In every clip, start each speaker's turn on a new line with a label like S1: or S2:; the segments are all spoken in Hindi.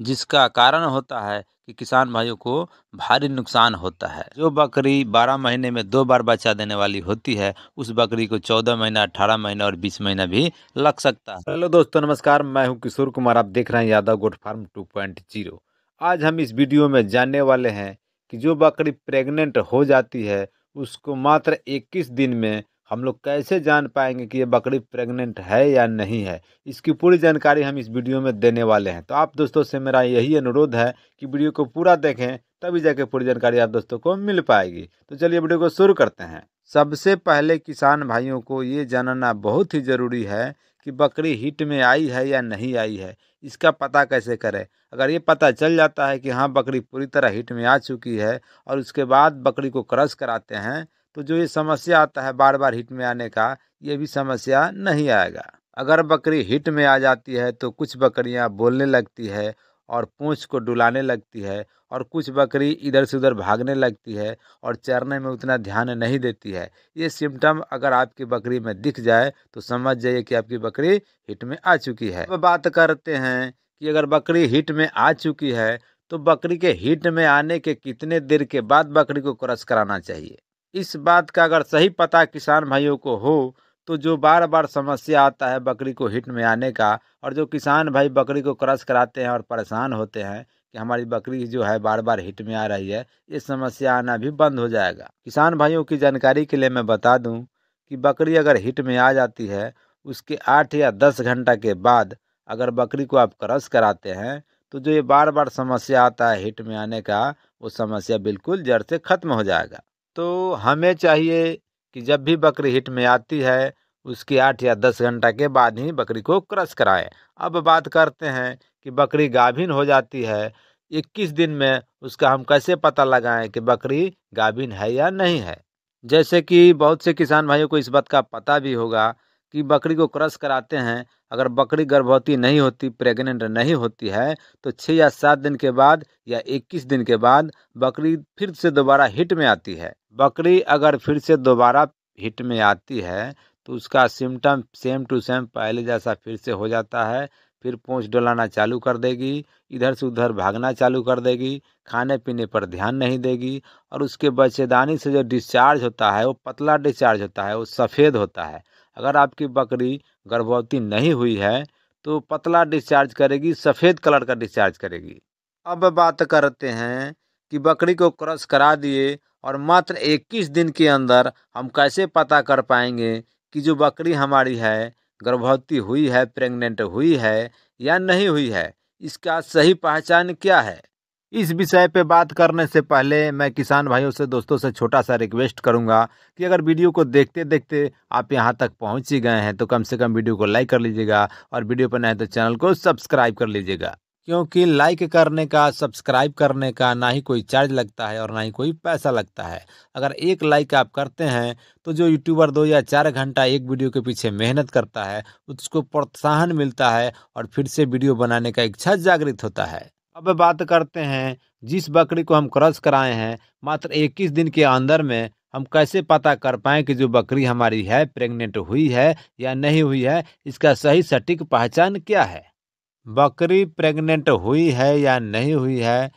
S1: जिसका कारण होता है कि किसान भाइयों को भारी नुकसान होता है। जो बकरी 12 महीने में दो बार बच्चा देने वाली होती है, उस बकरी को 14 महीना 18 महीना और 20 महीना भी लग सकता है।
S2: हेलो दोस्तों, नमस्कार, मैं हूँ किशोर कुमार। आप देख रहे हैं यादव गोट फार्म 2.0 आज हम इस वीडियो में जानने वाले हैं कि जो बकरी प्रेग्नेंट हो जाती है, उसको मात्र 21 दिन में हम लोग कैसे जान पाएँगे कि ये बकरी प्रेग्नेंट है या नहीं है? इसकी पूरी जानकारी हम इस वीडियो में देने वाले हैं। तो आप दोस्तों से मेरा यही अनुरोध है कि वीडियो को पूरा देखें, तभी जाके पूरी जानकारी आप दोस्तों को मिल पाएगी। तो चलिए वीडियो को शुरू करते हैं। सबसे पहले किसान भाइयों को ये जानना बहुत ही ज़रूरी है कि बकरी हिट में आई है या नहीं आई है। इसका पता कैसे करें? अगर ये पता चल जाता है कि हाँ बकरी पूरी तरह हिट में आ चुकी है और उसके बाद बकरी को क्रश कराते हैं तो जो ये समस्या आता है बार बार हिट में आने का, ये भी समस्या नहीं आएगा। अगर बकरी हिट में आ जाती है तो कुछ बकरियाँ बोलने लगती है और पूँछ को डुलाने लगती है और कुछ बकरी इधर से उधर भागने लगती है और चरने में उतना ध्यान नहीं देती है। ये सिम्टम अगर आपकी बकरी में दिख जाए तो समझ जाइए कि आपकी बकरी हिट में आ चुकी है। अब बात करते हैं कि अगर बकरी हिट में आ चुकी है तो बकरी के हिट में आने के कितने देर के बाद बकरी को क्रश कराना चाहिए? इस बात का अगर सही पता किसान भाइयों को हो तो जो बार बार समस्या आता है बकरी को हिट में आने का और जो किसान भाई बकरी को क्रश कराते हैं और परेशान होते हैं कि हमारी बकरी जो है बार बार हिट में आ रही है, ये समस्या आना भी बंद हो जाएगा। किसान भाइयों की जानकारी के लिए मैं बता दूँ कि बकरी अगर हिट में आ जाती है, उसके आठ या दस घंटा के बाद अगर बकरी को आप क्रश कराते हैं तो जो ये बार बार समस्या आता है हिट में आने का, वो समस्या बिल्कुल जड़ से ख़त्म हो जाएगा। तो हमें चाहिए कि जब भी बकरी हिट में आती है, उसके आठ या दस घंटा के बाद ही बकरी को क्रश कराएँ। अब बात करते हैं कि बकरी गाभिन हो जाती है, इक्कीस दिन में उसका हम कैसे पता लगाएँ कि बकरी गाभिन है या नहीं है? जैसे कि बहुत से किसान भाइयों को इस बात का पता भी होगा कि बकरी को क्रश कराते हैं, अगर बकरी गर्भवती नहीं होती, प्रेग्नेंट नहीं होती है तो छः या सात दिन के बाद या इक्कीस दिन के बाद बकरी फिर से दोबारा हिट में आती है। बकरी अगर फिर से दोबारा हिट में आती है तो उसका सिम्टम सेम टू सेम पहले जैसा फिर से हो जाता है, फिर पूँछ डोलाना चालू कर देगी, इधर से उधर भागना चालू कर देगी, खाने पीने पर ध्यान नहीं देगी, और उसके बच्चेदानी से जो डिस्चार्ज होता है, वो पतला डिस्चार्ज होता है, वो सफ़ेद होता है। अगर आपकी बकरी गर्भवती नहीं हुई है तो पतला डिस्चार्ज करेगी, सफ़ेद कलर का डिस्चार्ज करेगी। अब बात करते हैं कि बकरी को क्रॉस करा दिए और मात्र 21 दिन के अंदर हम कैसे पता कर पाएँगे कि जो बकरी हमारी है, गर्भवती हुई है प्रेग्नेंट हुई है या नहीं हुई है, इसका सही पहचान क्या है? इस विषय पे बात करने से पहले मैं किसान भाइयों से, दोस्तों से छोटा सा रिक्वेस्ट करूँगा कि अगर वीडियो को देखते देखते आप यहाँ तक पहुँच ही गए हैं तो कम से कम वीडियो को लाइक कर लीजिएगा और वीडियो पर नए तो चैनल को सब्सक्राइब कर लीजिएगा। क्योंकि लाइक करने का सब्सक्राइब करने का ना ही कोई चार्ज लगता है और ना ही कोई पैसा लगता है। अगर एक लाइक आप करते हैं तो जो यूट्यूबर दो या चार घंटा एक वीडियो के पीछे मेहनत करता है, उसको प्रोत्साहन मिलता है और फिर से वीडियो बनाने का इच्छा जागृत होता है। अब बात करते हैं, जिस बकरी को हम क्रॉस कराए हैं, मात्र इक्कीस दिन के अंदर में हम कैसे पता कर पाएँ कि जो बकरी हमारी है, प्रेग्नेंट हुई है या नहीं हुई है, इसका सही सटीक पहचान क्या है? बकरी प्रेग्नेंट हुई है या नहीं हुई है,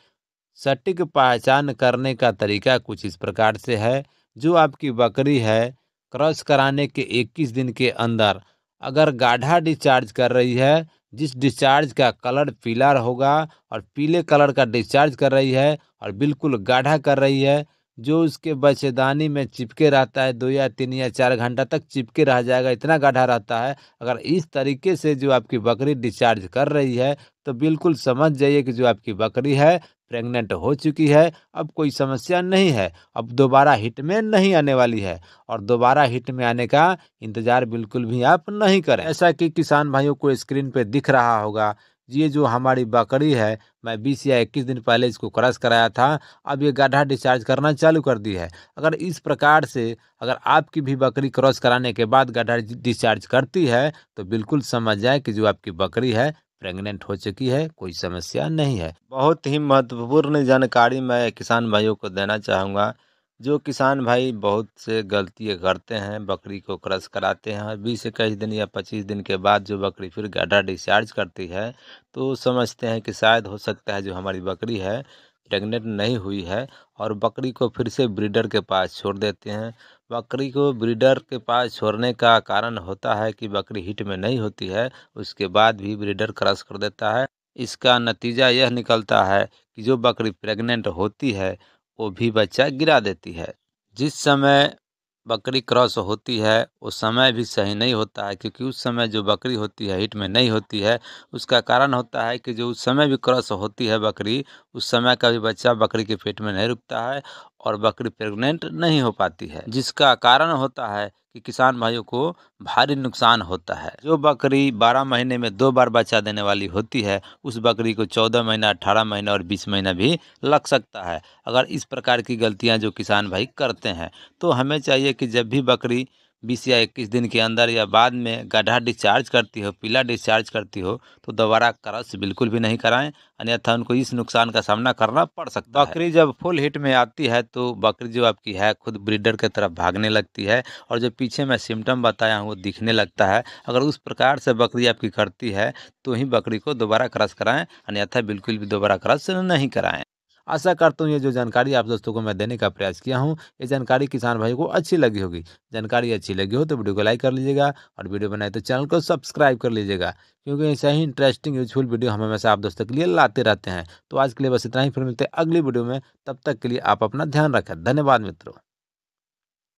S2: सटीक पहचान करने का तरीका कुछ इस प्रकार से है। जो आपकी बकरी है, क्रॉस कराने के 21 दिन के अंदर अगर गाढ़ा डिस्चार्ज कर रही है, जिस डिस्चार्ज का कलर पीला होगा और पीले कलर का डिस्चार्ज कर रही है और बिल्कुल गाढ़ा कर रही है जो उसके बच्चेदानी में चिपके रहता है, दो या तीन या चार घंटा तक चिपके रह जाएगा, इतना गाढ़ा रहता है, अगर इस तरीके से जो आपकी बकरी डिस्चार्ज कर रही है तो बिल्कुल समझ जाइए कि जो आपकी बकरी है प्रेग्नेंट हो चुकी है, अब कोई समस्या नहीं है, अब दोबारा हिट में नहीं आने वाली है और दोबारा हिट में आने का इंतज़ार बिल्कुल भी आप नहीं करें। ऐसा कि किसान भाइयों को स्क्रीन पर दिख रहा होगा, ये जो हमारी बकरी है मैं 20 या 21 दिन पहले इसको क्रॉस कराया था। अब ये गड्ढा डिस्चार्ज करना चालू कर दी है। अगर इस प्रकार से अगर आपकी भी बकरी क्रॉस कराने के बाद गड्ढा डिस्चार्ज करती है तो बिल्कुल समझ जाए कि जो आपकी बकरी है, प्रेग्नेंट हो चुकी है, कोई समस्या नहीं है। बहुत ही महत्वपूर्ण जानकारी मैं किसान भाइयों को देना चाहूँगा।
S1: जो किसान भाई बहुत से गलतियाँ करते हैं, बकरी को क्रस कराते हैं और बीस इक्कीस दिन या पच्चीस दिन के बाद जो बकरी फिर गड्ढा डिस्चार्ज करती है तो समझते हैं कि शायद हो सकता है जो हमारी बकरी है, प्रेग्नेंट नहीं हुई है और बकरी को फिर से ब्रीडर के पास छोड़ देते हैं। बकरी को ब्रीडर के पास छोड़ने का कारण होता है कि बकरी हिट में नहीं होती है, उसके बाद भी ब्रीडर क्रस कर देता है। इसका नतीजा यह निकलता है कि जो बकरी प्रेग्नेंट होती है वो भी बच्चा गिरा देती है। जिस समय बकरी क्रॉस होती है वो समय भी सही नहीं होता है, क्योंकि उस समय जो बकरी होती है, हिट में नहीं होती है। उसका कारण होता है कि जो उस समय भी क्रॉस होती है बकरी, उस समय का भी बच्चा बकरी के पेट में नहीं रुकता है और बकरी प्रेग्नेंट नहीं हो पाती है, जिसका कारण होता है कि किसान भाइयों को भारी नुकसान होता है। जो बकरी 12 महीने में दो बार बच्चा देने वाली होती है, उस बकरी को 14 महीना 18 महीना और 20 महीना भी लग सकता है। अगर इस प्रकार की गलतियाँ जो किसान भाई करते हैं तो हमें चाहिए कि जब भी बकरी बीस या इक्कीस दिन के अंदर या बाद में गड्ढा डिस्चार्ज करती हो, पीला डिस्चार्ज करती हो तो दोबारा क्रस बिल्कुल भी नहीं कराएँ। अन्यथा उनको इस नुकसान का सामना करना पड़ सकता है। बकरी जब फुल हिट में आती है तो बकरी जो आपकी है, खुद ब्रीडर की तरफ़ भागने लगती है और जो पीछे मैं सिम्टम बताया हूँ, वो दिखने लगता है। अगर उस प्रकार से बकरी आपकी करती है तो ही बकरी को दोबारा क्रस कराएँ। अन्यथा बिल्कुल भी दोबारा क्रस नहीं कराएँ। आशा करता हूँ ये जो जानकारी आप दोस्तों को मैं देने का प्रयास किया हूँ, ये जानकारी किसान भाई को अच्छी लगी होगी। जानकारी अच्छी लगी हो तो वीडियो को लाइक कर लीजिएगा और वीडियो बनाए तो चैनल को सब्सक्राइब कर लीजिएगा, क्योंकि ऐसे ही इंटरेस्टिंग यूजफुल वीडियो हम हमेशा आप दोस्तों के लिए लाते रहते हैं। तो आज के लिए बस इतना ही, फिर मिलते हैं अगली वीडियो में, तब तक के लिए आप अपना ध्यान रखें। धन्यवाद मित्रों।